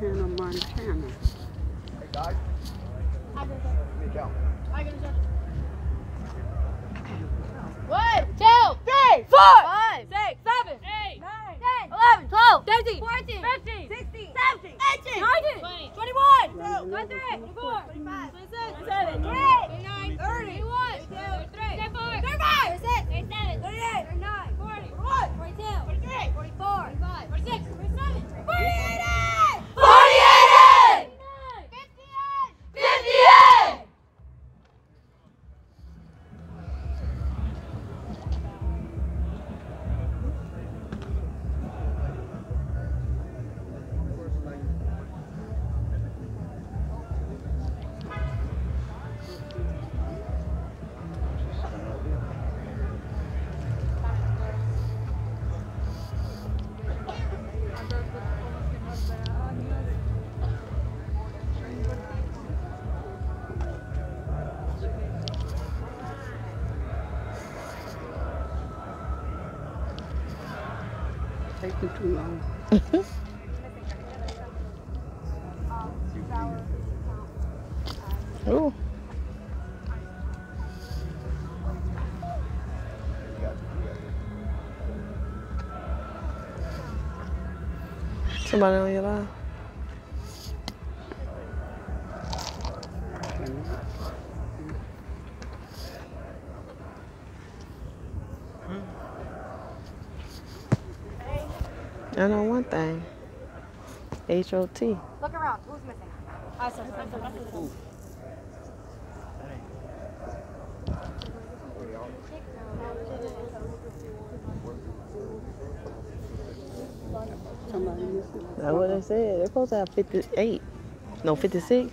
Hannah Montana. One, two, three, four, five, six, seven, eight, nine, ten, eleven, twelve, thirteen, fourteen, fifteen, sixteen, seventeen, eighteen, nineteen, twenty, twenty-one, twenty-three, twenty-four, twenty-five, Taking too long. Ooh. Somebody on your line? I know one thing. H-O-T. Look around. Who's missing? I saw Somebody. That's what they said. They're supposed to have 58. No, 56.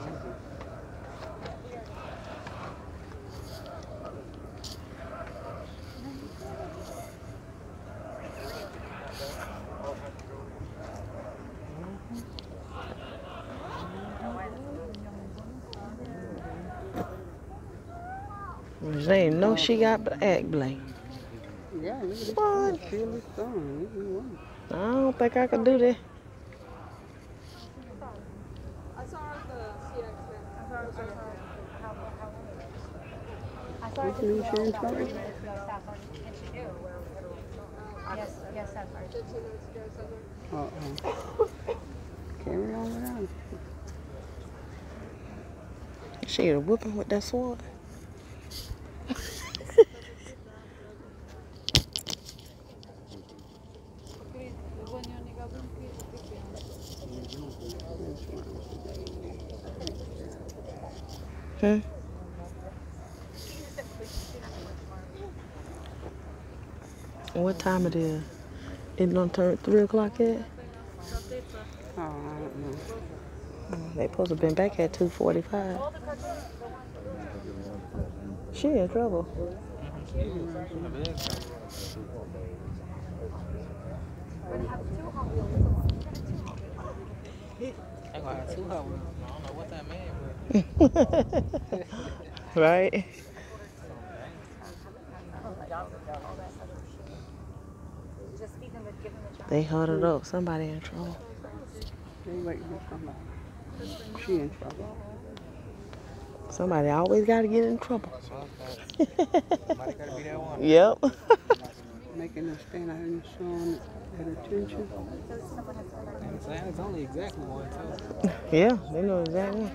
They ain't know she got back blank. Yeah, look at this. What? The sun. This. I don't think I could do that. This new? Yes, yes, that's right. Uh-oh. Carry on without it. She a whooping with that sword. Hmm. What time it is? It don't turn three o'clock yet? Oh, I don't know. They supposed to have been back at two forty-five. She in trouble. I'm gonna have two of them. I don't know what that means, right? Just feed them and give them a chance. They huddled up. Somebody in trouble. They waiting for somebody. She in trouble. Somebody always got to get in trouble. somebody gotta be that one. Yep. making a stand out and showing that attention. It's only exactly one. Yeah, they know exactly.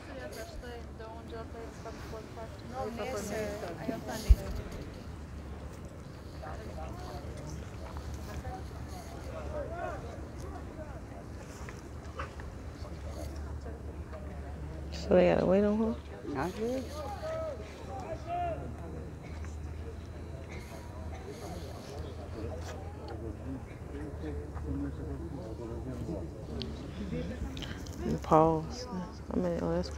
So they gotta wait on her? Not yet. Pause. I mean, oh, that's